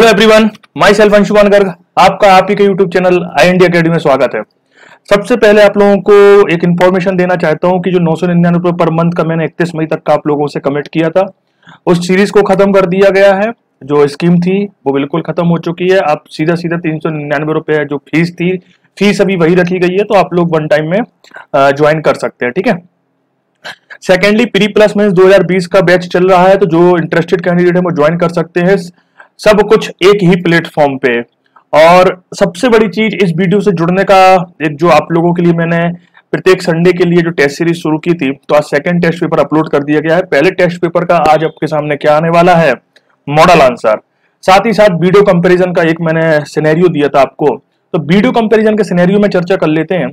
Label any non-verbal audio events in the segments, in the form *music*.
Hello everyone myself Anshuman Garg आपका आप ही के YouTube channel I N academy में स्वागत है। सबसे पहले आप लोगों को एक इन्फॉर्मेशन देना चाहता हूँ कि जो नौ सौ निन्यानवे पर मंथ का मैंने इकतीस मई तक का आप लोगों से कमिट किया था, उस सीरीज़ को खत्म कर दिया गया है। जो स्कीम थी, वो बिल्कुल खत्म हो चुकी है। आप सीधा सीधा तीन सौ निन्यानवे रुपए जो फ़ीस थी फ़ीस अभी वही रखी गई है तो आप लोग वन टाइम में ज्वाइन कर सकते हैं, ठीक है? सेकेंडली प्री प्लस मेंस 2020 का बैच चल रहा है तो जो इंटरेस्टेड कैंडिडेट है, वो ज्वाइन कर सकते हैं। सब कुछ एक ही प्लेटफॉर्म पे। और सबसे बड़ी चीज़ इस वीडियो से जुड़ने का, एक जो आप लोगों के लिए मैंने प्रत्येक संडे के लिए जो टेस्ट सीरीज़ शुरू की थी तो आज सेकंड टेस्ट पेपर अपलोड कर दिया गया है। पहले टेस्ट पेपर का आज आपके सामने क्या आने वाला है? मॉडल आंसर साथ ही साथ वीडियो कंपैरिजन का एक मैंने सिनेरियो दिया था आपको। तो वीडियो कंपैरिजन के सिनेरियो में चर्चा कर लेते हैं।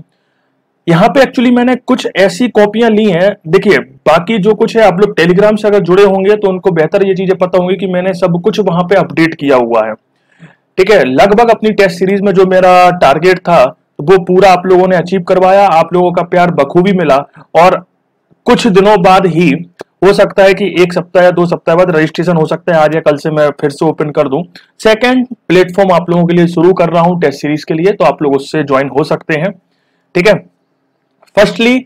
यहाँ पे एक्चुअली मैंने कुछ ऐसी कॉपियाँ ली हैं। देखिए, बाकी जो कुछ है, आप लोग टेलीग्राम से अगर जुड़े होंगे तो उनको बेहतर ये चीज़ें पता होंगी कि मैंने सब कुछ वहाँ पे अपडेट किया हुआ है। ठीक है, लगभग अपनी टेस्ट सीरीज़ में जो मेरा टारगेट था, वो पूरा आप लोगों ने अचीव करवाया, आप लोगों का प्यार बखूबी मिला। और कुछ दिनों बाद ही, हो सकता है कि एक सप्ताह या दो सप्ताह बाद रजिस्ट्रेशन हो सकता है, आज या कल से मैं फिर से ओपन कर दूँ। सेकंड प्लेटफॉर्म आप लोगों के लिए शुरू कर रहा हूँ टेस्ट सीरीज़ के लिए तो आप लोग उससे ज्वाइन हो सकते हैं। ठीक है फर्स्टली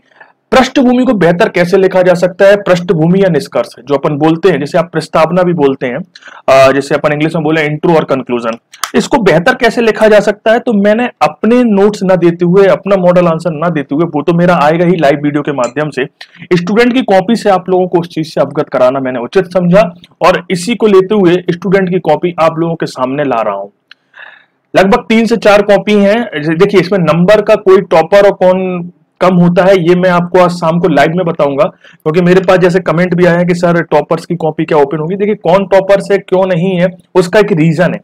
पृष्ठभूमि को बेहतर कैसे लिखा जा सकता है? पृष्ठभूमि या निष्कर्ष, जो अपन बोलते हैं, जैसे आप प्रस्तावना भी बोलते हैं जैसे अपन इंग्लिश में बोले इंट्रो और कंक्लूजन इसको बेहतर कैसे लिखा जा सकता है? तो मैंने अपने नोट्स ना देते हुए, अपना मॉडल आंसर ना देते हुए, वो तो मेरा आएगा ही लाइव वीडियो के माध्यम से। स्टूडेंट की कॉपी से आप लोगों को उस चीज़ से अवगत कराना मैंने उचित समझा, और इसी को लेते हुए स्टूडेंट की कॉपी आप लोगों के सामने ला रहा हूँ। लगभग तीन से चार कॉपी हैं। देखिए, इसमें नंबर का कोई टॉपर और कौन कम होता है, ये मैं आपको आज शाम को लाइव में बताऊँगा, क्योंकि मेरे पास जैसे कमेंट भी आया है कि, सर टॉपर्स की कॉपी क्या ओपन होगी? देखिए, कौन टॉपर्स है, क्यों नहीं है, उसका एक रीजन है।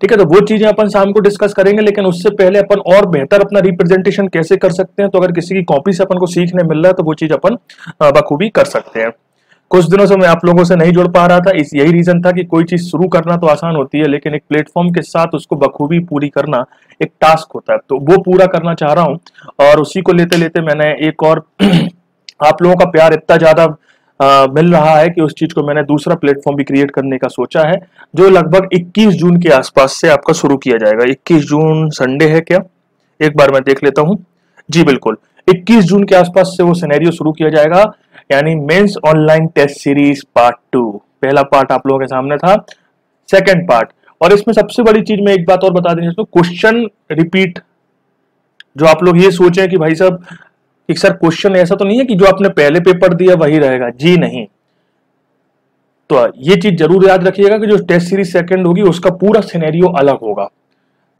ठीक है तो वो चीज़ें अपन शाम को डिस्कस करेंगे, लेकिन उससे पहले अपन और बेहतर अपना रिप्रेजेंटेशन कैसे कर सकते हैं? तो अगर किसी की कॉपी से अपन को सीखने मिल रहा है तो वो चीज़ अपन बखूबी कर सकते हैं। कुछ दिनों से मैं आप लोगों से नहीं जुड़ पा रहा था, इस यही रीजन था कि कोई चीज़ शुरू करना तो आसान होती है, लेकिन एक प्लेटफॉर्म के साथ उसको बखूबी पूरी करना एक टास्क होता है। तो वो पूरा करना चाह रहा हूँ और उसी को लेते लेते मैंने एक और *clears throat* आप लोगों का प्यार इतना ज़्यादा मिल रहा है कि उस चीज़ को मैंने दूसरा प्लेटफॉर्म भी क्रिएट करने का सोचा है, जो लगभग 21 जून के आसपास से आपका शुरू किया जाएगा। 21 जून संडे है क्या? एक बार मैं देख लेता हूँ। जी, बिल्कुल। 21 जून के आसपास से वो सिनेरियो शुरू किया जाएगा। यानी mains online test series part two. पहला पार्ट आप लोगों के सामने था, सेकंड पार्ट। और इसमें सबसे बड़ी चीज़ मैं एक बात और बता देंगे क्वेश्चन रिपीट, जो आप लोग ये सोचे कि भाई साहब एक सर क्वेश्चन ऐसा तो नहीं है कि जो आपने पहले पेपर दिया वही रहेगा। जी नहीं। तो ये चीज़ ज़रूर याद रखिएगा कि जो टेस्ट सीरीज़ सेकंड होगी, उसका पूरा सिनेरियो अलग होगा।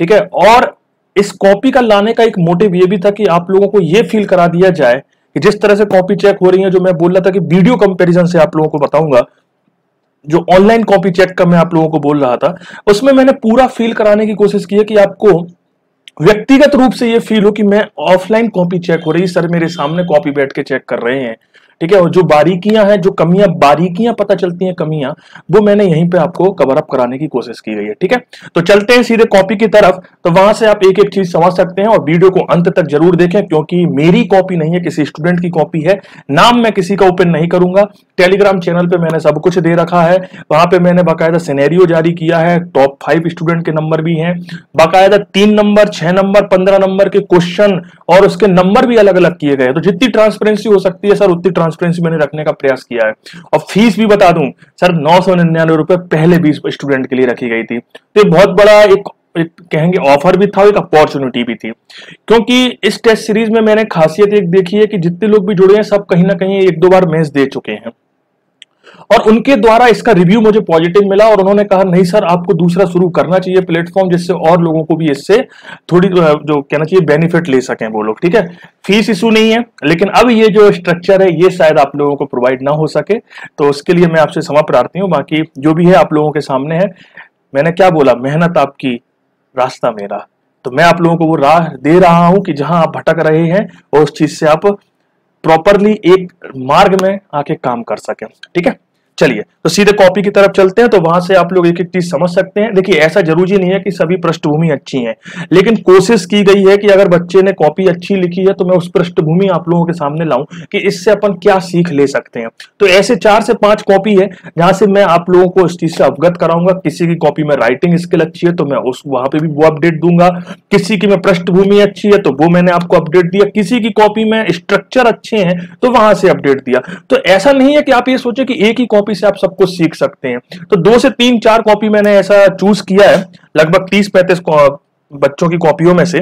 ठीक है? और इस कॉपी का लाने का एक मोटिव ये भी था कि आप लोगों को ये फील करा दिया जाए कि जिस तरह से कॉपी चेक हो रही है, जो मैं बोल रहा था कि वीडियो कंपेरिजन से आप लोगों को बताऊँगा, जो ऑनलाइन कॉपी चेक का मैं आप लोगों को बोल रहा था, उसमें मैंने पूरा फील कराने की कोशिश की है कि आपको व्यक्तिगत रूप से ये फील हो कि मैं ऑफलाइन कॉपी चेक हो रही, सर मेरे सामने कॉपी बैठ के चेक कर रहे हैं। ठीक है, और जो बारीकियाँ हैं, जो कमियाँ, बारीकियाँ पता चलती हैं कमियाँ, वो मैंने यहीं पे आपको कवर अप कराने की कोशिश की गई है, ठीक है? तो चलते हैं सीधे कॉपी की तरफ़ तो वहाँ से आप एक एक चीज़ समझ सकते हैं और वीडियो को अंत तक ज़रूर देखें, क्योंकि मेरी कॉपी नहीं है, किसी स्टूडेंट की कॉपी है, नाम मैं किसी का ओपन नहीं करूँगा। टेलीग्राम चैनल पर मैंने सब कुछ दे रखा है, वहाँ पर मैंने बाकायदा सिनेरियो जारी किया है टॉप फाइव स्टूडेंट के नंबर भी हैं, बाकायदा तीन नंबर छह नंबर पंद्रह नंबर के क्वेश्चन और उसके नंबर भी अलग अलग किए गए तो जितनी ट्रांसपेरेंसी हो सकती है सर उतनी ट्रांसपेरेंसी मैंने रखने का प्रयास किया है। और फ़ीस भी बता दूँ, सर, नौ सौ निन्यानवे रुपए पहले बीस स्टूडेंट के लिए रखी गई थी। तो बहुत बड़ा एक एक कहेंगे ऑफ़र भी था एक अपॉर्चुनिटी भी थी। क्योंकि इस टेस्ट सीरीज़ में मैंने खासियत एक देखी है कि जितने लोग भी जुड़े हैं, सब कहीं ना कहीं एक दो बार मैच दे चुके हैं। और उनके द्वारा इसका रिव्यू मुझे पॉजिटिव मिला और उन्होंने कहा, नहीं सर, आपको दूसरा शुरू करना चाहिए प्लेटफॉर्म जिससे और लोगों को भी इससे थोड़ी, जो कहना चाहिए बेनिफिट ले सकें वो लोग, ठीक है? फ़ीस इशू नहीं है, लेकिन अब ये जो स्ट्रक्चर है, ये शायद आप लोगों को प्रोवाइड ना हो सके। तो उसके लिए मैं आपसे क्षमा प्रार्थी हूँ। बाकी जो भी है आप लोगों के सामने है। मैंने क्या बोला? मेहनत आपकी रास्ता मेरा। तो मैं आप लोगों को वो राह दे रहा हूँ कि जहाँ आप भटक रहे हैं, और उस चीज़ से आप प्रॉपरली एक मार्ग में आके काम कर सके। ठीक है? चलिए तो सीधे कॉपी की तरफ़ चलते हैं तो वहाँ से आप लोग एक एक चीज़ समझ सकते हैं। देखिए, ऐसा ज़रूरी नहीं है कि सभी पृष्ठभूमि अच्छी है, लेकिन कोशिश की गई है कि अगर बच्चे ने कॉपी अच्छी लिखी है तो मैं उस पृष्ठभूमि आप लोगों के सामने लाऊं कि इससे अपन क्या सीख ले सकते हैं। तो ऐसे चार से पाँच कॉपी है, जहाँ से मैं आप लोगों को इस चीज़ से अवगत कराऊँगा, किसी की कॉपी में राइटिंग स्किल अच्छी है तो मैं उस, वहाँ पर भी वो अपडेट दूँगा। किसी की में पृष्ठभूमि अच्छी है तो वो मैंने आपको अपडेट दिया। किसी की कॉपी में स्ट्रक्चर अच्छे हैं तो वहाँ से अपडेट दिया। तो ऐसा नहीं है कि आप ये सोचे कि एक ही कॉपी से आप सब कुछ सीख सकते हैं। तो दो से तीन, चार कॉपी मैंने ऐसा चूज़ किया है, लगभग तीस, पैंतीस बच्चों की कॉपियों में से।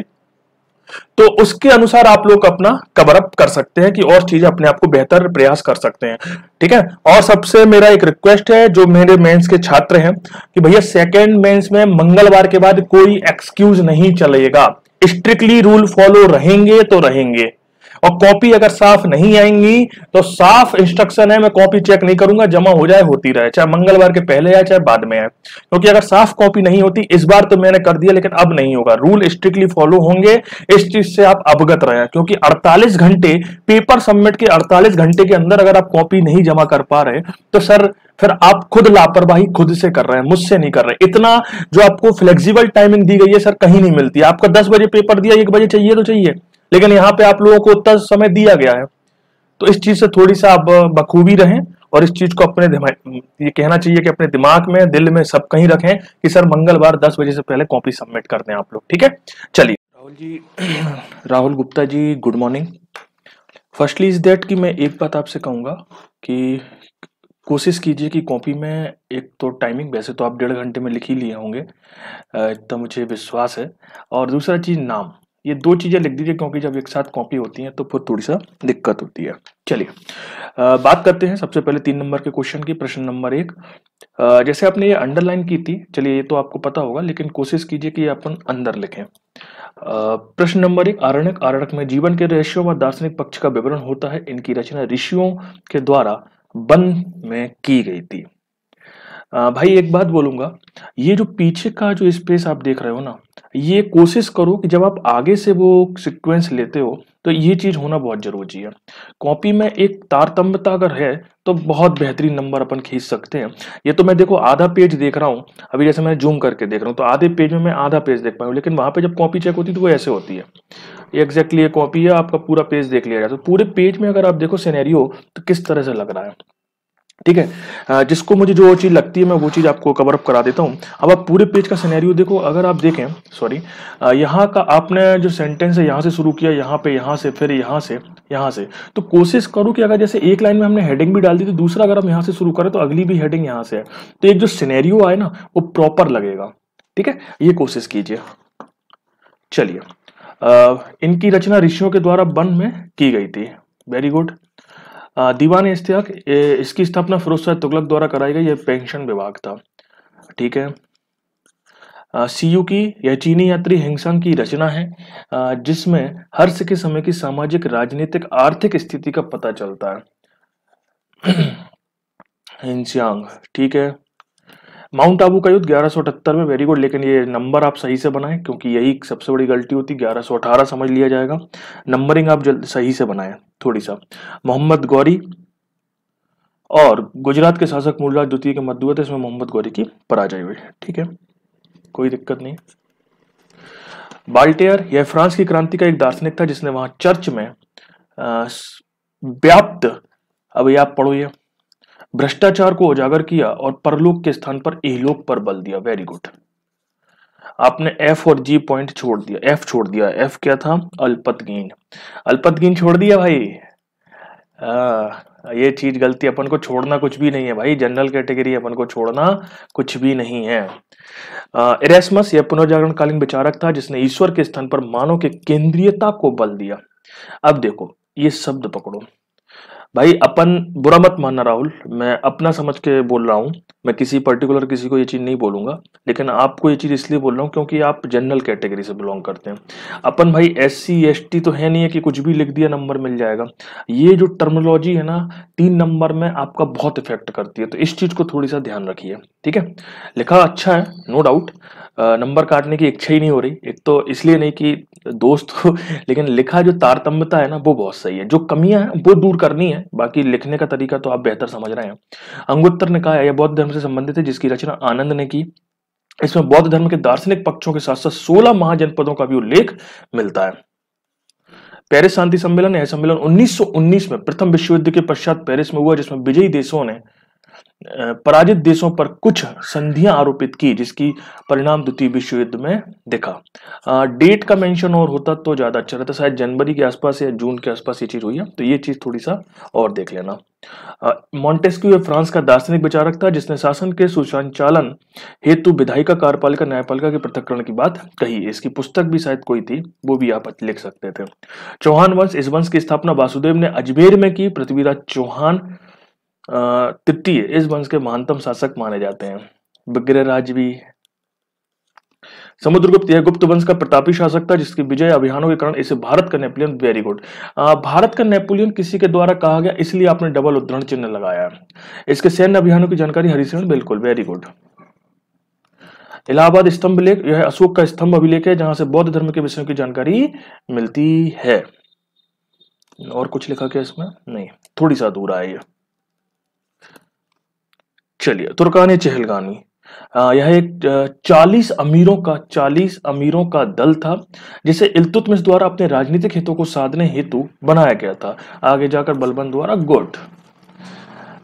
तो उसके अनुसार आप लोग अपना कवर अप कर सकते हैं कि और चीज़ें अपने आप को बेहतर प्रयास कर सकते हैं। ठीक है? और सबसे मेरा एक रिक्वेस्ट है, जो मेरे मेंस के छात्र हैं, कि भैया सेकेंड मेंस में मंगलवार के बाद कोई एक्सक्यूज नहीं चलेगा। स्ट्रिक्टली रूल फॉलो रहेंगे तो रहेंगे। और कॉपी अगर साफ़ नहीं आएँगी तो साफ़ इंस्ट्रक्शन है, मैं कॉपी चेक नहीं करूँगा, जमा हो जाए, होती रहे, चाहे मंगलवार के पहले आए, चाहे बाद में आए। क्योंकि अगर साफ़ कॉपी नहीं होती, इस बार तो मैंने कर दिया, लेकिन अब नहीं होगा। रूल स्ट्रिक्टली फॉलो होंगे, इस चीज़ से आप अवगत रहे, क्योंकि 48 घंटे पेपर सबमिट के 48 घंटे के अंदर अगर आप कॉपी नहीं जमा कर पा रहे तो सर, फिर आप खुद लापरवाही खुद से कर रहे हैं, मुझसे नहीं कर रहे। इतना जो आपको फ्लेक्सिबल टाइमिंग दी गई है, सर, कहीं नहीं मिलती। आपका दस बजे पेपर दिया, एक बजे चाहिए तो चाहिए। लेकिन यहाँ पे आप लोगों को उतना समय दिया गया है। तो इस चीज़ से थोड़ी सा आप बखूबी रहें और इस चीज़ को अपने ये कहना चाहिए कि अपने दिमाग में, दिल में सब कहीं रखें कि सर मंगलवार दस बजे से पहले कॉपी सबमिट कर दें आप लोग, ठीक है? चलिए। Rahul ji, *clears throat* Rahul Gupta ji, good morning. Firstly is that कि मैं एक बात आपसे कहूँगा कि कोशिश कीजिए कि कॉपी में एक तो टाइमिंग, वैसे तो आप डेढ़ घंटे में लिख ही लिए होंगे इतना मुझे विश्वास है। और दूसरा चीज़, नाम। ये दो चीज़ें लिख दीजिए क्योंकि जब एक साथ कॉपी होती हैं तो फिर थोड़ी सा दिक्कत होती है। चलिए बात करते हैं सबसे पहले तीन नंबर के क्वेश्चन की प्रश्न नंबर एक। आ, जैसे आपने ये अंडरलाइन की थी चलिए ये तो आपको पता होगा लेकिन कोशिश कीजिए कि अपन अंदर लिखें। प्रश्न नंबर एक आरण्यक आरण्यक में जीवन के रहस्यों व दार्शनिक पक्ष का विवरण होता है। इनकी रचना ऋषियों के द्वारा वन में की गई थी। आ, भाई एक बात बोलूँगा ये जो पीछे का जो स्पेस आप देख रहे हो ना ये कोशिश करो कि जब आप आगे से वो सीक्वेंस लेते हो तो ये चीज़ होना बहुत ज़रूरी है। कॉपी में एक तारतम्यता अगर है तो बहुत बेहतरीन नंबर अपन खींच सकते हैं। ये तो मैं देखो आधा पेज देख रहा हूँ अभी जैसे मैं जूम करके देख रहा हूँ तो आधे पेज में मैं आधा पेज देख पाऊँ लेकिन वहाँ पे जब कॉपी चेक होती है तो वो ऐसे होती है। एग्जैक्टली ये कॉपी है आपका पूरा पेज देख लिया जाए। तो पूरे पेज में अगर आप देखो सिनेरियो तो किस तरह से लग रहा है? ठीक है? जिसको मुझे जो चीज़ लगती है, मैं वो चीज़ आपको कवर अप करा देता हूँ। अब आप पूरे पेज का सिनेरियो देखो। अगर आप देखें सॉरी यहाँ का आपने जो सेंटेंस है, यहाँ से शुरू किया, यहाँ पे, यहाँ से, फिर यहाँ से यहाँ से। तो कोशिश करो कि अगर जैसे एक लाइन में हमने हेडिंग भी डाल दी तो दूसरा अगर हम यहाँ से शुरू करें तो अगली भी हेडिंग यहाँ से है। तो एक जो सिनेरियो आए ना, वो प्रॉपर लगेगा। ठीक है? ये कोशिश कीजिए। चलिए। इनकी रचना ऋषियों के द्वारा वन में की गई थी। वेरी गुड दीवान इश्तियाक इसकी स्थापना फिरोज शाह तुगलक द्वारा कराई गई यह पेंशन विभाग था। ठीक है? सीयू की यह चीनी यात्री हिंसंग की रचना है जिसमें हर्ष के समय की सामाजिक, राजनीतिक, आर्थिक स्थिति का पता चलता है। *clears throat* हिंसियांग ठीक है? माउंट आबू का युद्ध ग्यारह में वेरी गुड लेकिन ये नंबर आप सही से बनाएँ, क्योंकि यही सबसे बड़ी गलती होती, ग्यारह समझ लिया जाएगा। नंबरिंग आप जल्द सही से बनाएँ, थोड़ी सा। मोहम्मद गौरी और गुजरात के शासक मूलराज द्वितीय के मध्य थे, इसमें मोहम्मद गौरी की पराजय हुई, ठीक है? कोई दिक्कत नहीं। बाल्टेयर, यह फ्रांस की क्रांति का एक दार्शनिक था, जिसने वहाँ चर्च में व्याप्त, अब आप पढ़ो ये। भ्रष्टाचार को उजागर किया और परलोक के स्थान पर इहलोक पर बल दिया। वेरी गुड आपने एफ़ और जी पॉइंट छोड़ दिया। एफ़ छोड़ दिया। एफ़ क्या था? अल्पतगीन। अल्पतगीन छोड़ दिया भाई। आ, ये चीज़ गलती। अपन को छोड़ना कुछ भी नहीं है भाई। जनरल कैटेगरी अपन को छोड़ना कुछ भी नहीं है। इरेस्मस यह पुनर्जागरणकालीन विचारक था जिसने ईश्वर के स्थान पर मानव के केंद्रीयता को बल दिया। अब देखो ये शब्द पकड़ो। भाई अपन बुरा मत मानना राहुल मैं अपना समझ के बोल रहा हूँ। मैं किसी पर्टिकुलर किसी को ये चीज़ नहीं बोलूँगा, लेकिन आपको ये चीज़ इसलिए बोल रहा हूँ क्योंकि आप जनरल कैटेगरी से बिलोंग करते हैं। अपन भाई एस सी एस टी तो है नहीं है कि कुछ भी लिख दिया नंबर मिल जाएगा। ये जो टर्मोलॉजी है ना, तीन नंबर में आपका बहुत इफ़ेक्ट करती है तो इस चीज़ को थोड़ी सा ध्यान रखिए, ठीक है? लिखा अच्छा है नो डाउट नंबर काटने की इच्छा ही नहीं हो रही। एक तो इसलिए नहीं कि दोस्त हो, *laughs* लेकिन लिखा जो तारतम्यता है ना, वो बहुत सही है। जो कमियाँ हैं, वो दूर करनी है। बाकी लिखने का तरीका तो आप बेहतर समझ रहे हैं। अंगुत्तर ने कहा यह बौद्ध धर्म से संबंधित है, जिसकी रचना आनंद ने की। इसमें बौद्ध धर्म के दार्शनिक पक्षों के साथ साथ सोलह महाजनपदों का भी उल्लेख मिलता है। पेरिस शांति सम्मेलन यह सम्मेलन 1919 में प्रथम विश्व युद्ध के पश्चात पेरिस में हुआ, जिसमें विजयी देशों ने पराजित देशों पर कुछ संधियाँ आरोपित की, जिसकी परिणाम द्वितीय विश्व युद्ध में दिखा। डेट का मेंशन और होता तो ज़्यादा अच्छा रहता, शायद जनवरी के आसपास या जून के आसपास ये चीज़ हुई है तो ये चीज़ थोड़ी सा और देख लेना। मॉन्टेस्क्यू फ्रांस का दार्शनिक विचारक था, जिसने शासन के सुसंचालन हेतु विधायिका कार्यपालिका, न्यायपालिका के पृथककरण की बात कही। इसकी पुस्तक भी शायद कोई थी, वो भी आप लिख सकते थे। चौहान वंश, इस वंश की स्थापना वासुदेव ने अजमेर में की, पृथ्वीराज चौहान तृतीय इस वंश के महानतम शासक माने जाते हैं। बग्रराज भी। समुद्रगुप्त यह गुप्त वंश का प्रतापी शासक था, जिसके विजय अभियानों के कारण इसे भारत का नेपोलियन वेरी गुड भारत का नेपोलियन किसी के द्वारा कहा गया, इसलिए आपने डबल उद्धरण चिन्ह लगाया इसके सैन्य अभियानों की जानकारी हरिशरण, बिल्कुल वेरी गुड इलाहाबाद स्तंभ लेख, यह अशोक का स्तंभ अभिलेख है, जहाँ से बौद्ध धर्म के विषयों की जानकारी मिलती है। और कुछ लिखा क्या इसमें? नहीं, थोड़ी सा दूर है ये चलिए, तुर्कानी चहलगानी। यह एक चालीस अमीरों का, चालीस अमीरों का दल था, जिसे इल्तुतमिश द्वारा अपने राजनीतिक हितों को साधने हेतु बनाया गया था। आगे जाकर बलबन द्वारा गुड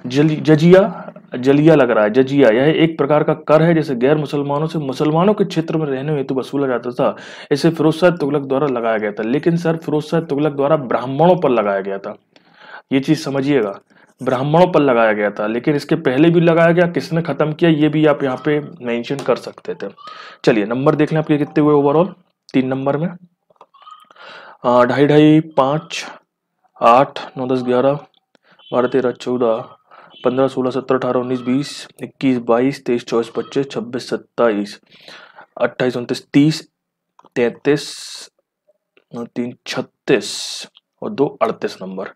जजिया, जलिया लग रहा है, जजिया। यह एक प्रकार का कर है, जैसे गैर मुसलमानों से, मुसलमानों के क्षेत्र में रहने हेतु वसूला जाता था। इसे फिरोज शाह तुगलक द्वारा लगाया गया था, लेकिन सर फिरोज शाह तुगलक द्वारा ब्राह्मणों पर लगाया गया था। ये चीज़ समझिएगा। ब्राह्मणों पर लगाया गया था, लेकिन इसके पहले भी लगाया गया, किसने खत्म किया, ये भी आप यहाँ पे मेंशन कर सकते थे। चलिए, नंबर देख लें आपके कितने हुए ओवरऑल तीन नंबर में। ढाई ढाई, पाँच, आठ, नौ, दस, ग्यारह, बारह, तेरह, चौदह, पंद्रह, सोलह, सत्रह, अठारह, उन्नीस, बीस, इक्कीस, बाईस, तेईस, चौबीस, पच्चीस, छब्बीस, सत्ताईस, अट्ठाईस, उनतीस, तीस, तैतीस, तीन, छत्तीस, और दो, अड़तीस नंबर।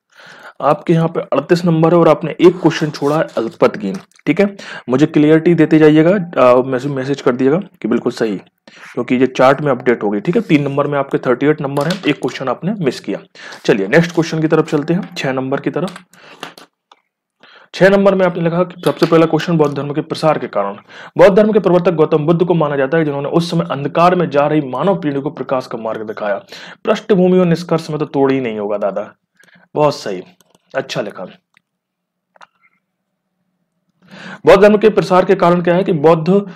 आपके यहाँ पे अड़तीस नंबर है और आपने एक क्वेश्चन छोड़ा है अल्पत गेम ठीक है? मुझे क्लियरिटी देते जाइएगा मैसेज मैसेज कर दिएगा कि बिल्कुल सही, क्योंकि ये चार्ट में अपडेट हो गई, ठीक है? तीन नंबर में आपके थर्टी एट नंबर है, एक क्वेश्चन आपने मिस किया। चलिए नेक्स्ट क्वेश्चन की तरफ़ चलते हैं, छह नंबर की तरफ़। छह नंबर में आपने लिखा कि सबसे पहला क्वेश्चन बौद्ध धर्म के प्रसार के कारण। बौद्ध धर्म के प्रवर्तक गौतम बुद्ध को माना जाता है, जिन्होंने उस समय अंधकार में जा रही मानव पीढ़ी को प्रकाश का मार्ग दिखाया। पृष्ठभूमि और निष्कर्ष में तो तोड़ ही नहीं होगा, दादा। बहुत सही। अच्छा लिखा बौद्ध धर्म के प्रसार के कारण क्या है कि बौद्ध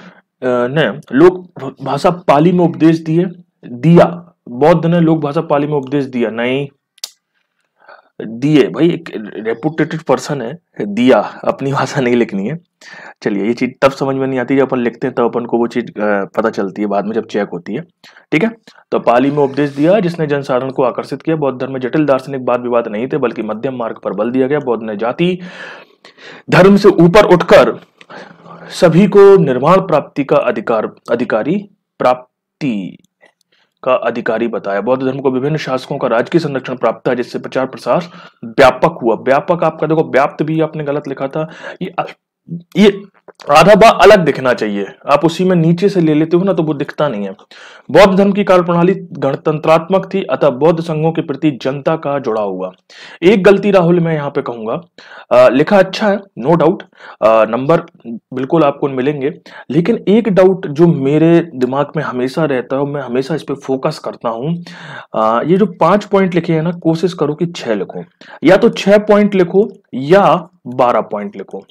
ने लोक भाषा पाली में उपदेश दिए, दिया। बौद्ध ने लोक भाषा पाली में उपदेश दिया, नहीं। दिए। भाई, एक रेपुटेटेड पर्सन है, दिया। अपनी भाषा नहीं लिखनी है। चलिए, ये चीज़ तब समझ में नहीं आती जब अपन लिखते हैं, तब अपन को वो चीज़ पता चलती है बाद में जब चेक होती है। ठीक है? तो पाली में उपदेश दिया, जिसने जनसाधारण को आकर्षित किया। बौद्ध धर्म में जटिल दार्शनिक वाद विवाद नहीं थे, बल्कि मध्यम मार्ग पर बल दिया गया। बौद्ध ने जाति, धर्म से ऊपर उठकर सभी को निर्माण प्राप्ति का अधिकार, अधिकारी प्राप्ति का अधिकारी बताया। बौद्ध धर्म को विभिन्न शासकों का राजकीय संरक्षण प्राप्त है जिससे प्रचार प्रसार व्यापक हुआ। व्यापक आपका देखो, व्याप्त भी आपने गलत लिखा था। ये ये आधा बा अलग दिखना चाहिए। आप उसी में नीचे से ले लेते हो ना तो वो दिखता नहीं है। बौद्ध धर्म की कार्य प्रणाली गणतंत्रात्मक थी, अतः बौद्ध संघों के प्रति जनता का जुड़ा हुआ। एक गलती राहुल मैं यहाँ पे कहूँगा। लिखा अच्छा है नो डाउट नंबर बिल्कुल आपको मिलेंगे। लेकिन एक डाउट जो मेरे दिमाग में हमेशा रहता है मैं हमेशा इस पर फोकस करता हूँ। ये जो पाँच पॉइंट लिखे हैं ना, कोशिश करो कि छह लिखो। या तो छह पॉइंट लिखो या बारह पॉइंट लिखो।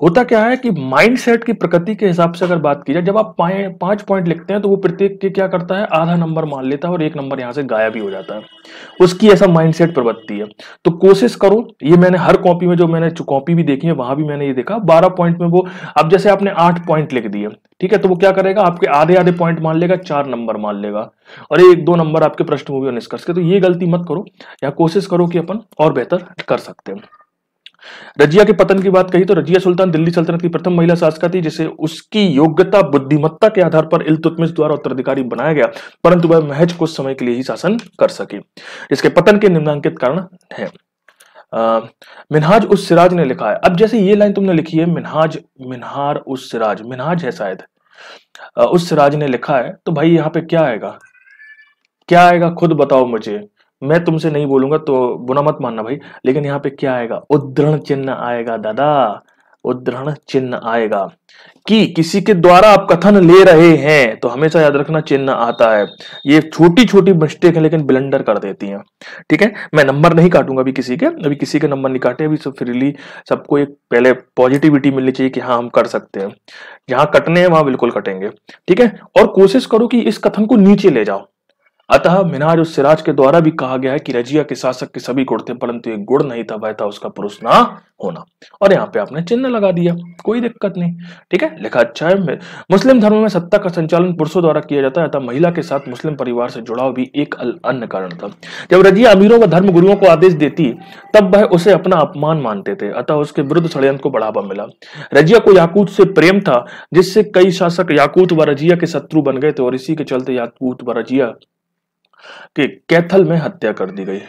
होता क्या है कि माइंडसेट की प्रकृति के हिसाब से अगर बात की जाए, जब आप पाँच पॉइंट लिखते हैं तो वो प्रत्येक के क्या करता है? आधा नंबर मान लेता है और एक नंबर यहाँ से गायब ही हो जाता है। उसकी ऐसा माइंडसेट प्रवृत्ति है। तो कोशिश करो, ये मैंने हर कॉपी में जो मैंने कॉपी भी देखी है, वहाँ भी मैंने ये देखा। बारह पॉइंट में वो, अब जैसे आपने आठ पॉइंट लिख दिए, ठीक है? तो वो क्या करेगा? आपके आधे आधे पॉइंट मान लेगा, चार नंबर मान लेगा और एक, दो नंबर आपके प्रश्न पृष्ठभूमि और निष्कर्ष के। तो ये गलती मत करो या कोशिश करो कि अपन और बेहतर कर सकते हैं। रजिया के पतन की बात कही तो रजिया सुल्तान दिल्ली सल्तनत की प्रथम महिला शासका थी, जिसे उसकी योग्यता, बुद्धिमत्ता के आधार पर इल्तुतमिश द्वारा उत्तराधिकारी बनाया गया, परंतु वह महज कुछ समय के लिए ही शासन कर सकी। इसके पतन के निम्नांकित कारण है। मिनहाज उस सिराज ने लिखा है। अब जैसे ये लाइन तुमने लिखी है, मिनहाज, मिनहार उस सिराज, मिनहाज है शायद। उस सिराज ने लिखा है तो भाई यहाँ पे क्या आएगा? क्या आएगा? खुद बताओ मुझे। मैं तुमसे नहीं बोलूँगा तो बुना मत मानना भाई। लेकिन यहाँ पे क्या आएगा? उद्धरण चिन्ह आएगा, दादा। उद्धरण चिन्ह आएगा कि किसी के द्वारा आप कथन ले रहे हैं तो हमेशा याद रखना चिन्ह आता है। ये छोटी छोटी मिस्टेक है, लेकिन ब्लेंडर कर देती हैं। ठीक है? मैं नंबर नहीं काटूँगा अभी किसी के, अभी किसी के नंबर नहीं काटे, अभी सब फ्रीली सबको एक पहले पॉजिटिविटी मिलनी चाहिए कि हाँ हम कर सकते हैं। जहाँ कटने हैं, वहाँ बिल्कुल कटेंगे। ठीक है? और कोशिश करो कि इस कथन को नीचे ले जाओ। अतः मिनाज उस सिराज के द्वारा भी कहा गया है कि रजिया के शासक के सभी गुण थे परंतु एक गुण नहीं था, वह था उसका पुरुष ना होना। और यहाँ पे आपने चिन्ह लगा दिया, कोई दिक्कत नहीं। ठीक है? लिखा अच्छा है, मुस्लिम धर्म में सत्ता का संचालन पुरुषों द्वारा किया जाता है, अतः महिला के साथ मुस्लिम परिवार से जुड़ाव भी एक अन्य कारण था। जब रजिया अमीरों व धर्म गुरुओं को आदेश देती, तब वह उसे अपना अपमान मानते थे, अतः उसके विरुद्ध षड्यंत्र को बढ़ावा मिला। रजिया को याकूत से प्रेम था, जिससे कई शासक याकूत व रजिया के शत्रु बन गए थे, और इसी के चलते याकूत व रजिया कि कैथल में हत्या कर दी गई।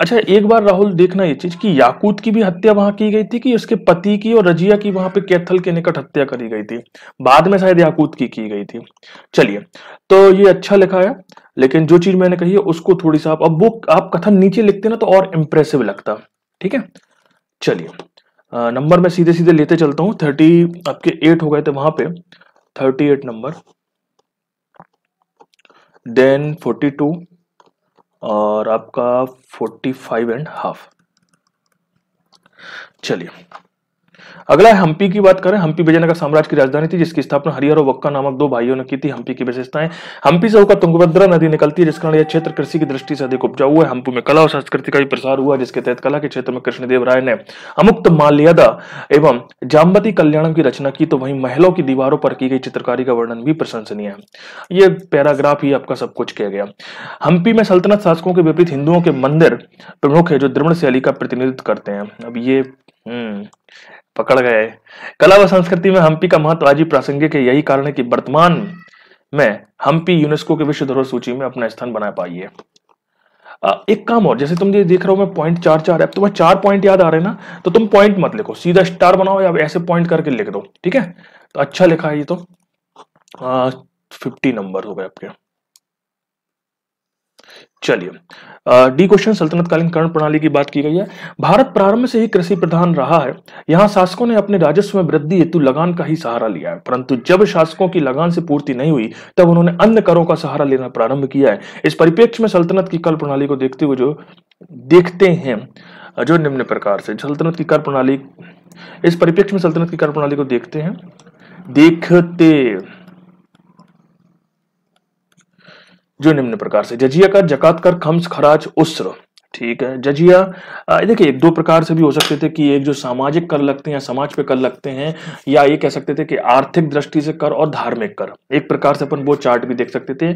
अच्छा एक बार राहुल, देखना ये चीज़ कि याकूत की भी हत्या वहाँ की गई थी कि उसके पति की और रजिया की वहाँ पे कैथल के निकट हत्या करी गई थी? बाद में शायद याकूत की की गई थी। चलिए तो ये अच्छा लिखा है, लेकिन जो चीज़ मैंने कही है उसको थोड़ी सा अब वो आप कथन नीचे लिखते ना तो और इंप्रेसिव लगता, ठीक है? चलिए नंबर मैं सीधे सीधे लेते चलता हूँ। थर्टी आपके एट हो गए थे वहाँ पे थर्टी एट नंबर देन 42 और आपका 45 एंड हाफ़ चलिए। अगला है, हम्पी की बात करें, हम्पी विजयनगर साम्राज्य की राजधानी थी, जिसकी स्थापना हरिहर और वक्का नामक दो भाइयों ने की थी। हम्पी की विशेषताएँ, हम्पी से होकर तुंगभद्रा नदी निकलती है, जिस कारण यह क्षेत्र कृषि की दृष्टि से अधिक उपजाऊ है। हम्पी में कला और संस्कृति का भी प्रसार हुआ, जिसके तहत कला के क्षेत्र में कृष्णदेव राय ने अमुक्त माल्यदा एवं जाम्बती कल्याणम की रचना की तो वहीं महलों की दीवारों पर की गई चित्रकारी का वर्णन भी प्रशंसनीय है। ये पैराग्राफ ही आपका सब कुछ किया गया। हम्पी में सल्तनत शासकों के विपरीत हिंदुओं के मंदिर प्रमुख है, जो द्रवण शैली का प्रतिनिधित्व करते हैं। अब ये हम्म पकड़ गए। कला व संस्कृति में हम्पी का महत्व आज ही प्रासंगिक है। यही कारण है कि वर्तमान में हम्पी यूनेस्को के विश्व धरोहर सूची में अपना स्थान बना पाई है। एक काम और, जैसे तुम ये देख रहे हो, मैं पॉइंट चार चार है तुम्हें चार पॉइंट याद आ रहे हैं ना तो तुम पॉइंट मत लिखो। सीधा स्टार बनाओ या ऐसे पॉइंट करके लिख दो, ठीक है? तो अच्छा लिखा है ये तो। फिफ्टी नंबर हो गए आपके। चलिए डी क्वेश्चन, सल्तनतकालीन कर्ण प्रणाली की बात की गई है। भारत प्रारंभ से ही कृषि प्रधान रहा है। यहाँ शासकों ने अपने राजस्व में वृद्धि हेतु लगान का ही सहारा लिया है। परंतु जब शासकों की लगान से पूर्ति नहीं हुई, तब उन्होंने अन्य करों का सहारा लेना प्रारंभ किया है। इस परिप्रेक्ष्य में सल्तनत की कर प्रणाली को देखते हुए जो देखते हैं, जो निम्न प्रकार से, सल्तनत की कर प्रणाली, इस परिप्रेक्ष्य में सल्तनत की कर प्रणाली को देखते हैं। देखते जो निम्न प्रकार से। जजिया कर जकात कर खम्स खराज उस्र। ठीक है, जजिया देखिए, एक दो प्रकार से भी हो सकते थे कि एक जो सामाजिक कर लगते हैं, समाज पे कर लगते हैं, या ये कह सकते थे कि आर्थिक दृष्टि से कर और धार्मिक कर। एक प्रकार से अपन वो चार्ट भी देख सकते थे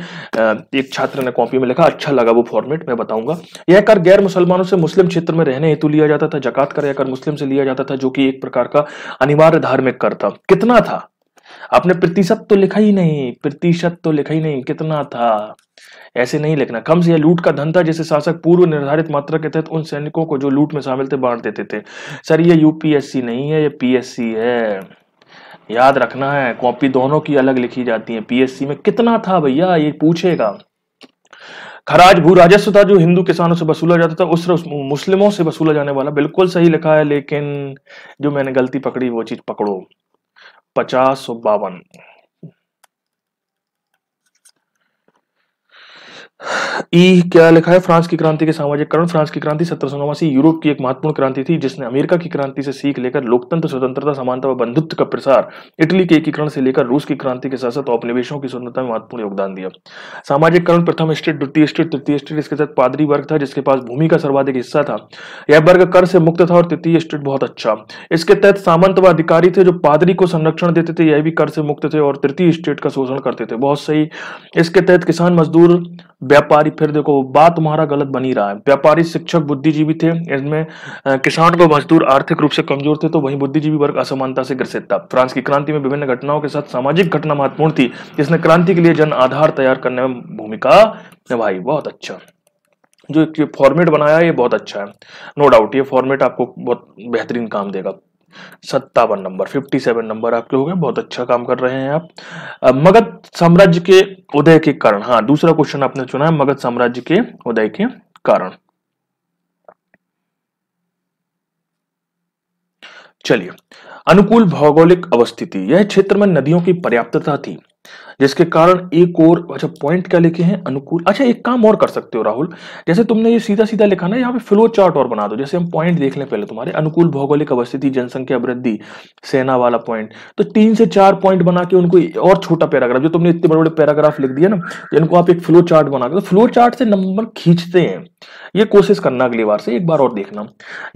एक छात्र ने कॉपी में लिखा अच्छा लगा वो फॉर्मेट, मैं बताऊँगा। यह कर गैर मुसलमानों से मुस्लिम क्षेत्र में रहने हेतु लिया जाता था जकात कर यह कर मुस्लिम से लिया जाता था, जो कि एक प्रकार का अनिवार्य धार्मिक कर था। कितना था? आपने प्रतिशत तो लिखा ही नहीं, प्रतिशत तो लिखा ही नहीं, कितना था? ऐसे नहीं लिखना। कम से यह लूट का धन था जिसे शासक पूर्व निर्धारित मात्रा के तहत उन सैनिकों को जो लूट में शामिल थे, बांट देते थे। सर, ये यूपीएससी नहीं है, ये पीएससी है। याद रखना है, कॉपी दोनों की अलग लिखी जाती है। पीएससी में कितना था भैया, ये पूछेगा। खराज भू राजस्व था जो हिंदू किसानों से वसूला जाता था, उस मुस्लिमों से वसूला जाने वाला। बिल्कुल सही लिखा है, लेकिन जो मैंने गलती पकड़ी वो चीज़ पकड़ो। पचास सौ बावन। ई क्या लिखा है? फ्रांस की क्रांति के सामाजिक कारण, फ्रांस की क्रांति सत्रह नवासी यूरोप की एक महत्वपूर्ण क्रांति थी, जिसने अमेरिका की क्रांति से सीख लेकर लोकतंत्र, स्वतंत्रता, समानता व बंधुत्व का प्रसार, इटली के एकीकरण से लेकर रूस की क्रांति के साथ साथ औपनिवेशों की स्वतंत्रता में महत्वपूर्ण योगदान दिया। सामाजिक करण प्रथम स्टेट, द्वितीय स्टेट, तृतीय स्टेट, इसके साथ पादरी वर्ग था, जिसके पास भूमि का सर्वाधिक हिस्सा था। यह वर्ग कर से मुक्त था और तृतीय स्टेट बहुत अच्छा। इसके तहत सामंत व अधिकारी थे जो पादरी को संरक्षण देते थे, यह भी कर से मुक्त थे और तृतीय स्टेट का शोषण करते थे। बहुत सही। इसके तहत किसान मजदूर, व्यापारी फिर देखो, बात तुम्हारा गलत बनी रहा है। व्यापारी, शिक्षक, बुद्धिजीवी थे इसमें किसान को मजदूर आर्थिक रूप से कमज़ोर थे तो वहीं बुद्धिजीवी वर्ग असमानता से ग्रसित था। फ्रांस की क्रांति में विभिन्न घटनाओं के साथ सामाजिक घटना महत्वपूर्ण थी। जिसने क्रांति के लिए जन आधार तैयार करने में भूमिका निभाई। बहुत अच्छा। जो फॉर्मेट बनाया है ये बहुत अच्छा है। नो डाउट ये फॉर्मेट आपको बहुत बेहतरीन काम देगा। सत्तावन नंबर फिफ्टी सेवन नंबर आपके हो गए, बहुत अच्छा काम कर रहे हैं आप। मगध साम्राज्य के उदय के कारण हाँ दूसरा क्वेश्चन आपने चुना है, मगध साम्राज्य के उदय के कारण। चलिए, अनुकूल भौगोलिक अवस्थिति, यह क्षेत्र में नदियों की पर्याप्तता थी। जिसके कारण एक और अच्छा पॉइंट क्या लिखे हैं? अनुकूल। अच्छा एक काम और कर सकते हो, राहुल। जैसे तुमने ये सीधा सीधा लिखा ना, यहाँ पे फ्लो चार्ट और बना दो। जैसे हम पॉइंट देख लें पहले तुम्हारे, अनुकूल भौगोलिक अवस्थिति, जनसंख्या वृद्धि, सेना वाला पॉइंट तो तीन से चार पॉइंट बना के उनको और छोटा पैराग्राफ जो तुमने इतने बड़े बड़े पैराग्राफ लिख दिया ना इनको आप एक फ्लो चार्ट बना के तो फ्लो चार्ट से नंबर खींचते हैं। ये कोशिश करना अगली बार से, एक बार और देखना।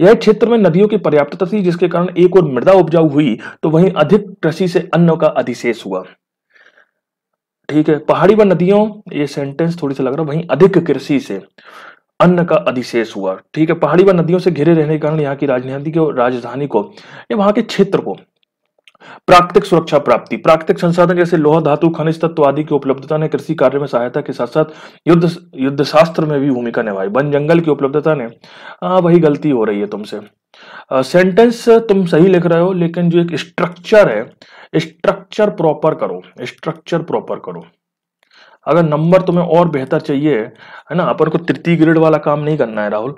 यह क्षेत्र में नदियों की पर्याप्तता थी जिसके कारण एक और मृदा उपजाऊ हुई तो वहीं अधिक कृषि से अन्न का अधिशेष हुआ। ठीक है पहाड़ी व नदियों ये सेंटेंस थोड़ी सा लग रहा है वहीं अधिक कृषि से अन्न का अधिशेष हुआ। ठीक है पहाड़ी व नदियों से घिरे रहने के कारण यहाँ की राजनीति को राजधानी को या वहाँ के क्षेत्र को प्राकृतिक सुरक्षा प्राप्ति प्राकृतिक संसाधन जैसे लोहा धातु खनिज तत्व आदि की उपलब्धता ने कृषि कार्य में सहायता के साथ साथ युद्ध युद्ध शास्त्र में भी भूमिका निभाई। वन जंगल की उपलब्धता ने आ, वही गलती हो रही है तुमसे। सेंटेंस तुम सही लिख रहे हो, लेकिन जो एक स्ट्रक्चर है स्ट्रक्चर प्रॉपर करो स्ट्रक्चर प्रॉपर करो। अगर नंबर तुम्हें और बेहतर चाहिए, है ना, अपन को तृतीय ग्रेड वाला काम नहीं करना है, राहुल।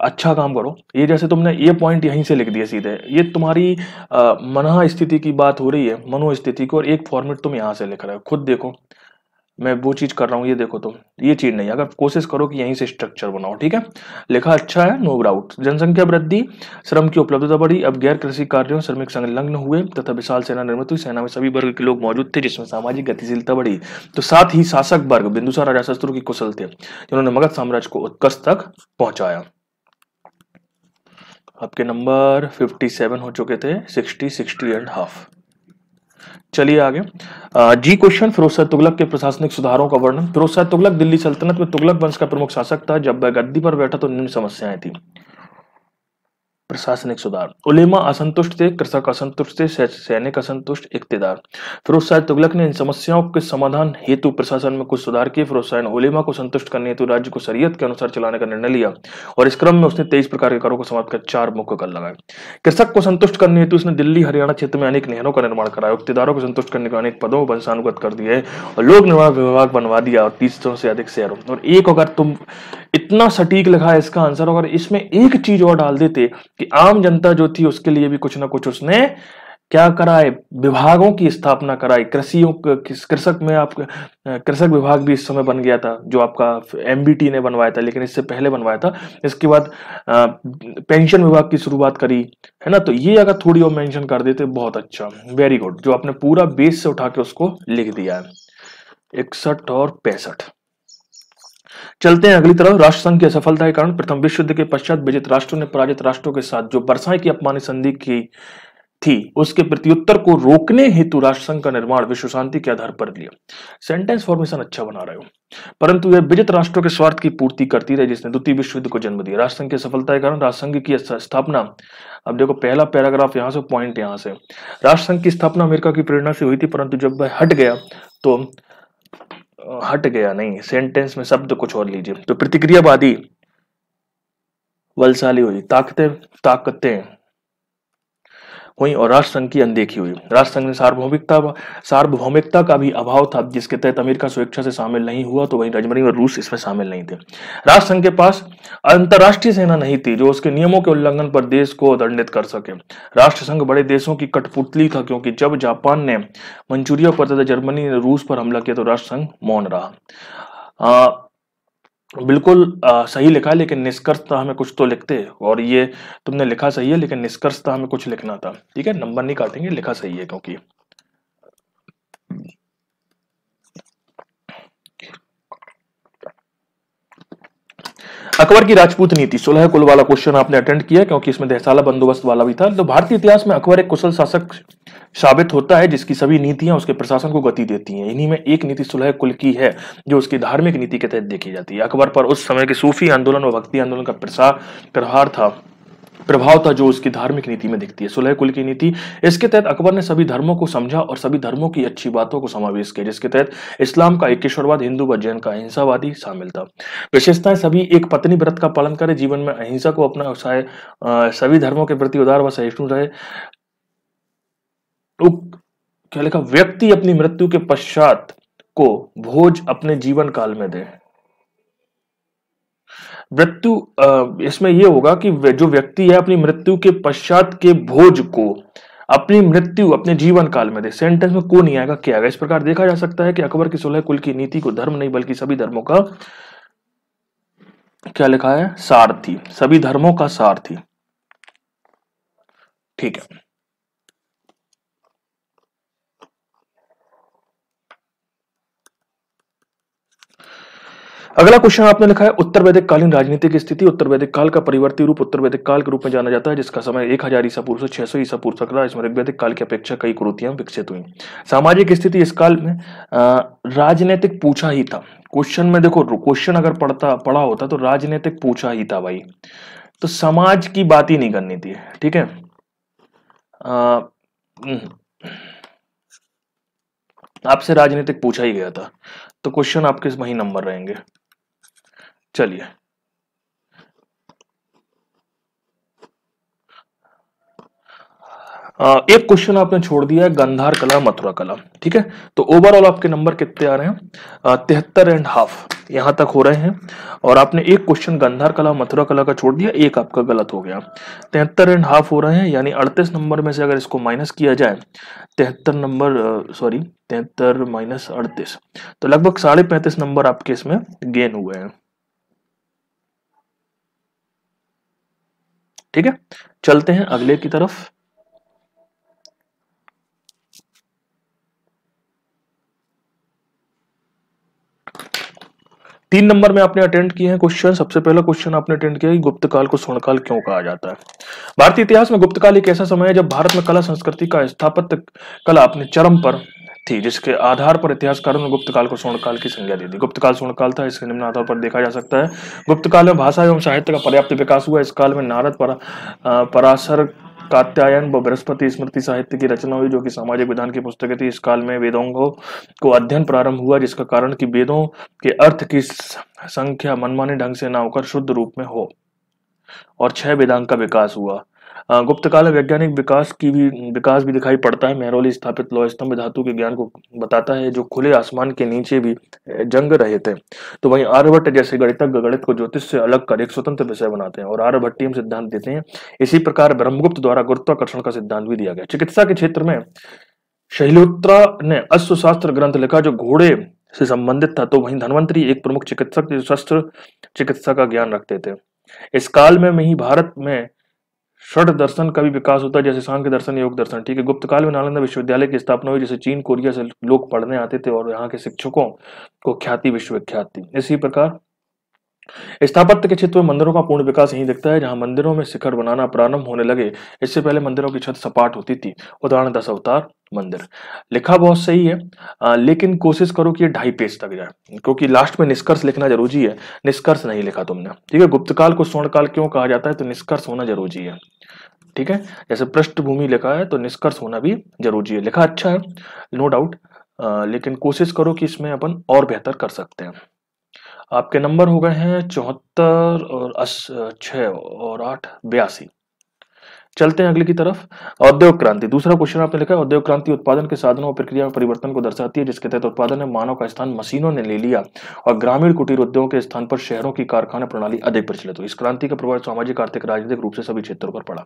अच्छा काम करो। ये जैसे तुमने ये पॉइंट यहीं से लिख दिया सीधे। ये तुम्हारी मना स्थिति की बात हो रही है, मनो स्थिति को, और एक फॉर्मेट तुम यहाँ से लिख रहे हो। खुद देखो। मैं वो चीज़ कर रहा हूँ ये देखो तुम ये चीज़ नहीं अगर कोशिश करो कि यहीं से स्ट्रक्चर बनाओ ठीक है? लिखा अच्छा है नो डाउट जनसंख्या वृद्धि श्रम की उपलब्धता बढ़ी अब गैर कृषि कार्यों श्रमिक संलग्न हुए तथा विशाल सेना निर्मित हुई सेना में सभी वर्ग के लोग मौजूद थे जिसमें सामाजिक गतिशीलता बढ़ी। तो साथ ही शासक वर्ग बिंदुसार राजा शत्रु की कुशल थे जिन्होंने मगध साम्राज्य को उत्कर्ष तक पहुँचाया। आपके नंबर 57 हो चुके थे 60, 60 एंड हाफ़ चलिए आगे। जी क्वेश्चन फिरोज तुगलक के प्रशासनिक सुधारों का वर्णन। फिरोज तुगलक दिल्ली सल्तनत में तुगलक वंश का प्रमुख शासक था। जब वह गद्दी पर बैठा तो निम्न समस्याएँ थी। प्रशासनिक सुधार। उलेमा असंतुष्ट थे, कृषक असंतुष्ट थे सैनिक असंतुष्ट, इकतेदार। फिरोज शाह तुगलक ने इन समस्याओं के समाधान हेतु प्रशासन में कुछ सुधार किए। फिरोज शाह ने उलेमा को संतुष्ट करने हेतु राज्य को शरीयत के अनुसार चलाने का निर्णय लिया और इस क्रम में उसने तेईस प्रकार के करों को समाप्त कर चार मुख्य कर लगाए। कृषक को संतुष्ट करने हेतु उसने दिल्ली, हरियाणा क्षेत्र में अनेक नहरों का निर्माण कराया। इकतेदारों को संतुष्ट करने के अनेक पदों को वंशानुगत कर है और लोक निर्माण विभाग बनवा दिया और तीस से अधिक शहरों। और एक अगर तुम इतना सटीक लिखा है इसका आंसर, अगर इसमें एक चीज़ और डाल देते कि आम जनता जो थी उसके लिए भी कुछ ना कुछ उसने क्या कराए? विभागों की स्थापना कराई। कृषियों कृषक में आप, कृषक विभाग भी इस समय बन गया था, जो आपका एमबीटी ने बनवाया था, लेकिन इससे पहले बनवाया था। इसके बाद पेंशन विभाग की शुरुआत करी, है ना? तो ये अगर थोड़ी और मेंशन कर देते, बहुत अच्छा। वेरी गुड जो आपने पूरा बेस से उठा के उसको लिख दिया है। इकसठ और पैंसठ। चलते हैं अगली तरफ़। राष्ट्र संघ की असफलता के कारण प्रथम विश्व युद्ध के पश्चात विजित राष्ट्रों ने पराजित राष्ट्रों के साथ जो बरसाई की अपमानित संधि की थी, उसके प्रत्युत्तर को रोकने हेतु राष्ट्र संघ का निर्माण विश्व शांति के आधार पर लिया। सेंटेंस फॉर्मेशन अच्छा बना रहे हो। परंतु यह विजित राष्ट्रों के स्वार्थ की पूर्ति करती रही, जिसने द्वितीय विश्व युद्ध को जन्म दिया। राष्ट्र संघ की सफलता के कारण राष्ट्र संघ की स्थापना, अब देखो पहला पैराग्राफ यहाँ से, पॉइंट यहाँ से। राष्ट्र संघ की स्थापना अमेरिका की प्रेरणा से हुई थी, परंतु जब वह हट गया तो हट गया, नहीं सेंटेंस में शब्द कुछ और लीजिए। तो प्रतिक्रियावादी, वलसाली हुई, ताकतें ताकतें। हुई और राष्ट्र संघ की अनदेखी हुई। राष्ट्र संघ में सार्वभौमिकता सार्वभौमिकता का भी अभाव था, जिसके तहत अमेरिका स्वेच्छा से शामिल नहीं हुआ तो वहीं रजमनी और रूस इसमें शामिल नहीं थे। राष्ट्र संघ के पास अंतरराष्ट्रीय सेना नहीं थी, जो उसके नियमों के उल्लंघन पर देश को दंडित कर सके। राष्ट्र संघ बड़े देशों की कठपुतली था, क्योंकि जब जापान ने मंचूरिया पर तथा जर्मनी ने रूस पर हमला किया तो राष्ट्र संघ मौन रहा। बिल्कुल आ, सही लिखा लेकिन निष्कर्षता हमें कुछ तो लिखते और ये तुमने लिखा सही है लेकिन निष्कर्षता हमें कुछ लिखना था। ठीक है? नंबर नहीं काटेंगे लिखा सही है क्योंकि। अकबर की राजपूत नीति सोलह कुल वाला क्वेश्चन आपने अटेंड किया क्योंकि इसमें दहसाला बंदोबस्त वाला भी था। तो भारतीय इतिहास में अकबर एक कुशल शासक साबित होता है, जिसकी सभी नीतियाँ उसके प्रशासन को गति देती हैं। इन्हीं में एक नीति सुलह कुल की है, जो उसकी धार्मिक नीति के तहत देखी जाती है। अकबर पर उस समय के सूफी आंदोलन व भक्ति आंदोलन का प्रसार प्रहार था, प्रभाव था जो उसकी धार्मिक नीति में दिखती है। सुलह कुल की नीति, इसके तहत अकबर ने सभी धर्मों को समझा और सभी धर्मों की अच्छी बातों को समावेश किया, जिसके तहत इस्लाम का एकेश्वरवाद हिंदू व जैन का अहिंसावादी शामिल था। विशेषताएँ सभी एक पत्नी व्रत का पालन करे, जीवन में अहिंसा को अपना सभी धर्मों के प्रति उदार व सहिष्णु रहे। क्या लिखा, व्यक्ति अपनी मृत्यु के पश्चात को भोज अपने जीवन काल में दे। मृत्यु इसमें यह होगा कि जो व्यक्ति है अपनी मृत्यु के पश्चात के भोज को अपनी मृत्यु अपने जीवन काल में दे। सेंटेंस में को नहीं आएगा, क्या आएगा? इस प्रकार देखा जा सकता है कि अकबर की सुलह कुल की नीति को धर्म नहीं, बल्कि सभी धर्मों का, क्या लिखा है? सारथी। सभी धर्मों का सारथी। ठीक है। अगला क्वेश्चन आपने लिखा है, उत्तर वैदिक कालीन राजनीतिक स्थिति, उत्तर वैदिक काल का परिवर्ती रूप, उत्तर वैदिक काल के रूप में जाना जाता है, जिसका समय एक हज़ार ईसा पूर्व से छह सौ ईसा पूर्व तक रहा। इसमें ऋग्वैदिक काल की अपेक्षा कई कुरुतियाँ विकसित हुई। सामाजिक स्थिति इस काल में राजनीतिक पूछा ही था। क्वेश्चन में देखो क्वेश्चन अगर पढ़ता, पढ़ा होता तो राजनीतिक पूछा ही था भाई। तो समाज की बात ही नहीं करनी थी, ठीक है? हम्म। आपसे राजनीतिक पूछा ही गया था। तो क्वेश्चन आपके वही नंबर रहेंगे। चलिए। एक क्वेश्चन आपने छोड़ दिया है, गंधार कला, मथुरा कला। ठीक है? तो ओवरऑल आपके नंबर कितने आ रहे हैं? तिहत्तर एंड हाफ़ यहाँ तक हो रहे हैं। और आपने एक क्वेश्चन गंधार कला, मथुरा कला का छोड़ दिया, एक आपका गलत हो गया। तिहत्तर एंड हाफ़ हो रहे हैं, यानी अड़तीस नंबर में से अगर इसको माइनस किया जाए, तिहत्तर नंबर सॉरी तिहत्तर माइनस अड़तीस। तो लगभग साढ़े पैंतीस नंबर आपके इसमें गेन हुए हैं। ठीक है? चलते हैं अगले की तरफ़। तीन नंबर में आपने अटेंड किए हैं क्वेश्चन। सबसे पहला क्वेश्चन आपने अटेंड किया कि गुप्त काल को स्वर्णकाल क्यों कहा जाता है? भारतीय इतिहास में गुप्त काल एक ऐसा समय है जब भारत में कला संस्कृति का स्थापत्य कला अपने चरम पर थी जिसके आधार पर इतिहासकारों ने गुप्त काल को स्वर्ण काल की संज्ञा दी थी। गुप्त काल स्वर्ण काल था इसके निम्न आधार पर देखा जा सकता है। गुप्त काल में भाषा एवं साहित्य का पर्याप्त विकास हुआ। इस काल में नारद पर, पराशर कात्यायन व बृहस्पति स्मृति साहित्य की रचना हुई जो कि सामाजिक विधान की पुस्तकें थी। इस काल में वेदों को अध्ययन प्रारंभ हुआ जिसका कारण कि वेदों के अर्थ की संख्या मनमानी ढंग से ना होकर शुद्ध रूप में हो और छह वेदांग का विकास हुआ। गुप्त काल में वैज्ञानिक विकास की भी, विकास भी दिखाई पड़ता है। मेहरोली स्थापित लौह स्तंभ धातु के ज्ञान को बताता है, जो खुले आसमान के नीचे भी जंग रहे थे। तो वहीं आर्यभट्ट जैसे गणितज्ञ गणित को ज्योतिष से अलग कर एक स्वतंत्र विषय बनाते हैं और आर्यभट्टी हम सिद्धांत देते हैं। इसी प्रकार ब्रह्मगुप्त द्वारा गुरुत्वाकर्षण का सिद्धांत भी दिया गया। चिकित्सा के क्षेत्र में शैलोत्रा ने अश्वशास्त्र ग्रंथ लिखा, जो घोड़े से संबंधित था। तो वहीं धनवंतरी एक प्रमुख चिकित्सक शस्त्र चिकित्सा का ज्ञान रखते थे। इस काल में ही भारत में षड दर्शन का भी विकास होता है जैसे सांख्य दर्शन योग दर्शन ठीक है? गुप्त काल में नालंदा विश्वविद्यालय की स्थापना हुई जैसे चीन कोरिया से लोग पढ़ने आते थे और यहाँ के शिक्षकों को ख्याति विश्वविख्यात। थी इसी प्रकार स्थापत्य के क्षेत्र में मंदिरों का पूर्ण विकास यही दिखता है जहाँ मंदिरों में शिखर बनाना प्रारंभ होने लगे। इससे पहले मंदिरों की छत सपाट होती थी। उदाहरण दस अवतार मंदिर। लिखा बहुत सही है आ, लेकिन कोशिश करो कि ढाई पेज तक जाए क्योंकि लास्ट में निष्कर्ष लिखना ज़रूरी है। निष्कर्ष नहीं लिखा तुमने ठीक है? गुप्तकाल को स्वर्णकाल क्यों कहा जाता है? तो निष्कर्ष होना ज़रूरी है। ठीक है? जैसे पृष्ठभूमि लिखा है तो निष्कर्ष होना भी ज़रूरी है। लिखा अच्छा है नो डाउट लेकिन कोशिश करो कि इसमें अपन और बेहतर कर सकते हैं। आपके नंबर हो गए हैं चौहत्तर और अस छः और आठ, बयासी। चलते हैं अगले की तरफ़। औद्योगिक क्रांति, दूसरा क्वेश्चन आपने लिखा है, औद्योगिक क्रांति उत्पादन के साधनों और प्रक्रिया में परिवर्तन को दर्शाती है, जिसके तहत उत्पादन में मानव का स्थान मशीनों ने ले लिया और ग्रामीण कुटीर उद्योग के स्थान पर शहरों की कारखाना प्रणाली अधिक प्रचलित हुई। इस क्रांति का प्रभाव सामाजिक, आर्थिक, राजनीतिक रूप से सभी क्षेत्रों पर पड़ा।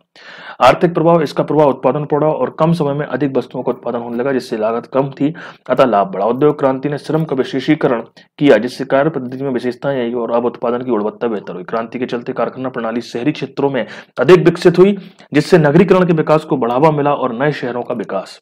आर्थिक प्रभाव, इसका प्रभाव उत्पादन पड़ा और कम समय में अधिक वस्तुओं का उत्पादन होने लगा, जिससे लागत कम थी अतः लाभ बढ़ा। औद्योगिक क्रांति ने श्रम का विशेषीकरण किया, जिससे कार्य पद्धति में विशेषताएँ आई और अब उत्पादन की गुणवत्ता बेहतर हुई। क्रांति के चलते कारखाना प्रणाली शहरी क्षेत्रों में अधिक विकसित हुई जिससे नगरीकरण के विकास को बढ़ावा मिला और नए शहरों का विकास।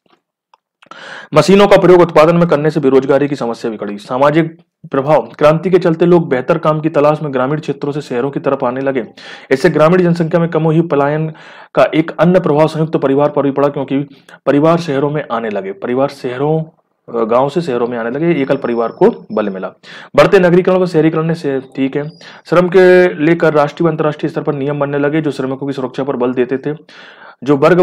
मशीनों का प्रयोग उत्पादन में करने से बेरोजगारी की समस्या कड़ी सामाजिक प्रभाव, क्रांति के चलते लोग बेहतर काम की तलाश में ग्रामीण क्षेत्रों से शहरों की तरफ़ आने लगे। इससे ग्रामीण जनसंख्या में कम हुई पलायन का एक अन्य प्रभाव संयुक्त परिवार पर भी पड़ा, क्योंकि परिवार शहरों में आने लगे। परिवार शहरों गाँव से शहरों में आने लगे एकल परिवार को बल मिला। बढ़ते नगरीकरण व शहरीकरण से, ठीक है, श्रम के लेकर राष्ट्रीय अंतर्राष्ट्रीय स्तर पर नियम बनने लगे, जो श्रमिकों की सुरक्षा पर बल देते थे। जो वर्ग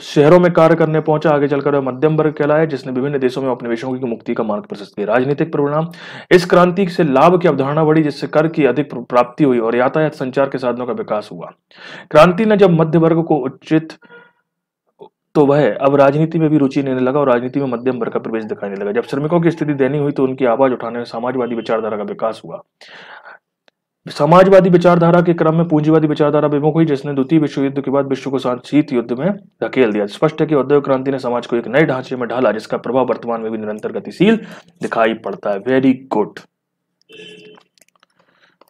शहरों में कार्य करने पहुँचा, आगे चलकर वह मध्यम वर्ग कहलाया, जिसने विभिन्न देशों में औपनिवेशों की मुक्ति का मार्ग प्रशस्त किया। राजनीतिक परिणाम, इस क्रांति से लाभ की अवधारणा बढ़ी, जिससे कर की अधिक प्राप्ति हुई और यातायात संचार के साधनों का विकास हुआ। क्रांति ने जब मध्य वर्ग को उचित तो वह अब राजनीति में भी रुचि लेने लगा और राजनीति में मध्यम वर्ग का प्रवेश दिखाने लगा। जब श्रमिकों की स्थिति दयनीय हुई तो उनकी आवाज़ उठाने में समाजवादी विचारधारा का विकास हुआ। समाजवादी विचारधारा के क्रम में पूंजीवादी विचारधारा विमुख हुई, जिसने द्वितीय विश्व युद्ध के बाद विश्व को शीत युद्ध में धकेल दिया। स्पष्ट है कि औद्योगिक क्रांति ने समाज को एक नए ढांचे में ढाला, जिसका प्रभाव वर्तमान में भी निरंतर गतिशील दिखाई पड़ता है। वेरी गुड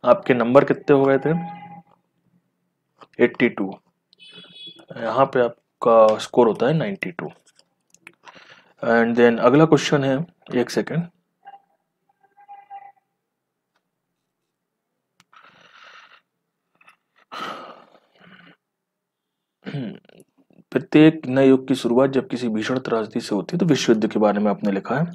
आपके नंबर कितने हो गए थे? 82 यहाँ पे आपका स्कोर होता है 92 एंड देन अगला क्वेश्चन है, एक सेकेंड प्रत्येक नए युग की शुरुआत जब किसी भीषण त्रासदी से होती है तो विश्व युद्ध के बारे में आपने लिखा है।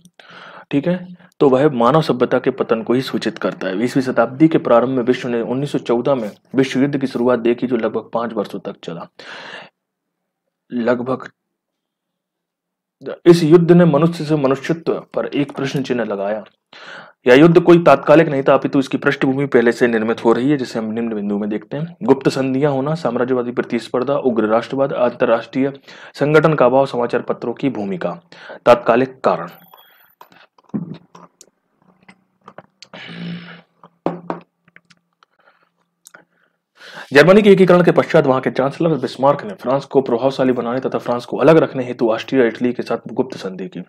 ठीक है? तो वह मानव सभ्यता के पतन को ही सूचित करता है। बीसवीं शताब्दी के प्रारंभ में विश्व ने 1914 में विश्व युद्ध की शुरुआत देखी, जो लगभग पाँच वर्षों तक चला। लगभग इस युद्ध ने मनुष्य से मनुष्यत्व पर एक प्रश्न चिन्ह लगाया। यह युद्ध कोई तात्कालिक नहीं था, अपितु इसकी पृष्ठभूमि पहले से निर्मित हो रही है, जिसे हम निम्न बिंदु में देखते हैं। गुप्त संधियाँ होना, साम्राज्यवादी प्रतिस्पर्धा, उग्र राष्ट्रवाद, अंतरराष्ट्रीय संगठन का अभाव, समाचार पत्रों की भूमिका, तात्कालिक कारण। जर्मनी के एकीकरण के पश्चात वहाँ के चांसलर बिस्मार्क ने फ्रांस को प्रभावशाली बनाने तथा फ्रांस को अलग रखने हेतु ऑस्ट्रिया इटली के साथ गुप्त संधि की,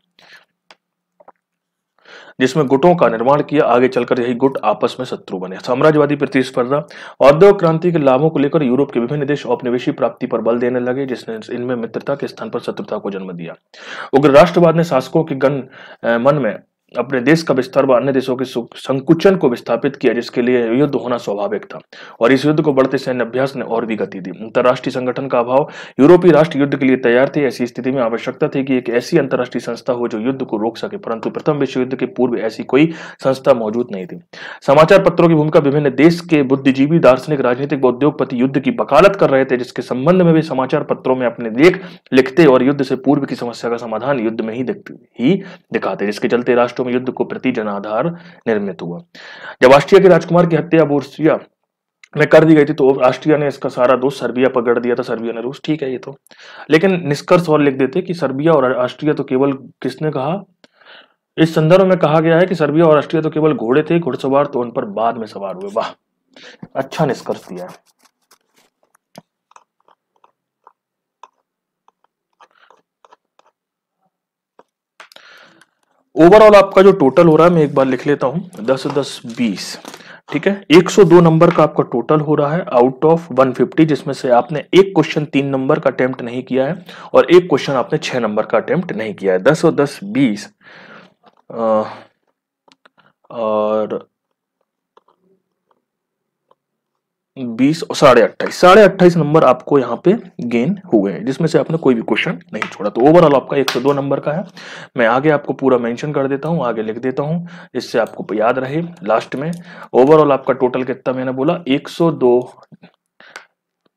जिसमें गुटों का निर्माण किया। आगे चलकर यही गुट आपस में शत्रु बने। साम्राज्यवादी प्रतिस्पर्धा, औद्योगिक क्रांति के लाभों को लेकर यूरोप के विभिन्न देश औपनिवेशी प्राप्ति पर बल देने लगे, जिसने इनमें मित्रता के स्थान पर शत्रुता को जन्म दिया। उग्र राष्ट्रवाद ने शासकों के गण मन में अपने देश का विस्तार व अन्य देशों के संकुचन को विस्थापित किया, जिसके लिए युद्ध होना स्वाभाविक था। और इस युद्ध को बढ़ते सैन्य अभ्यास ने और भी गति दी। अंतर्राष्ट्रीय संगठन का अभाव, यूरोपीय राष्ट्र युद्ध के लिए तैयार थे, ऐसी स्थिति में आवश्यकता थी कि एक ऐसी अंतर्राष्ट्रीय संस्था हो जो युद्ध को रोक सके, परंतु प्रथम विश्व युद्ध के पूर्व ऐसी कोई संस्था मौजूद नहीं थी। समाचार पत्रों की भूमिका, विभिन्न देश के बुद्धिजीवी, दार्शनिक, राजनीतिक व उद्योगपति युद्ध की वकालत कर रहे थे, जिसके संबंध में भी समाचार पत्रों में अपने लेख लिखते और युद्ध से पूर्व की समस्या का समाधान युद्ध में ही दिखाते, जिसके चलते राष्ट्रों में युद्ध को प्रति जनाधार निर्मित हुआ। जब ऑस्ट्रिया के राजकुमार की हत्या बोर्सिया में कर दी गई थी तो ऑस्ट्रिया ने इसका सारा दोष सर्बिया पकड़ दिया था। सर्बिया ने रूस ठीक है ये तो। लेकिन निष्कर्ष और लिख देते कि सर्बिया और ऑस्ट्रिया तो केवल किसने कहा? इस संदर्भ में कहा गया है कि सर्बिया और ऑस्ट्रिया तो केवल घोड़े थे, घुड़सवार तो उन पर बाद में सवार हुए। वाह अच्छा निष्कर्ष दिया है। ओवरऑल आपका जो टोटल हो रहा है, मैं एक बार लिख लेता हूँ, दस दस, बीस, ठीक है? 102 नंबर का आपका टोटल हो रहा है आउट ऑफ़ 150 जिसमें से आपने एक क्वेश्चन तीन नंबर का अटेम्प्ट नहीं किया है, और एक क्वेश्चन आपने छह नंबर का अटेम्प्ट नहीं किया है। दस और दस, बीस और बीस और साढ़े अट्ठाईस। साढ़े अट्ठाईस नंबर आपको यहाँ पे गेन हुए हैं, जिसमें से आपने कोई भी क्वेश्चन नहीं छोड़ा। तो ओवरऑल आपका एक सौ दो नंबर का है। मैं आगे आपको पूरा मेंशन कर देता हूँ, आगे लिख देता हूँ, जिससे आपको याद रहे लास्ट में। ओवरऑल आपका टोटल कितना मैंने बोला? एक सौ दो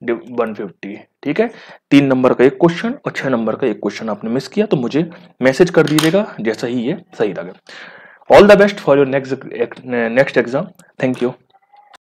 वन फिफ्टी। ठीक है? तीन नंबर का एक क्वेश्चन और छह नंबर का एक क्वेश्चन आपने मिस किया तो मुझे मैसेज कर दीजिएगा, जैसा ही ये सही लगे। All the best for your next next exam thank you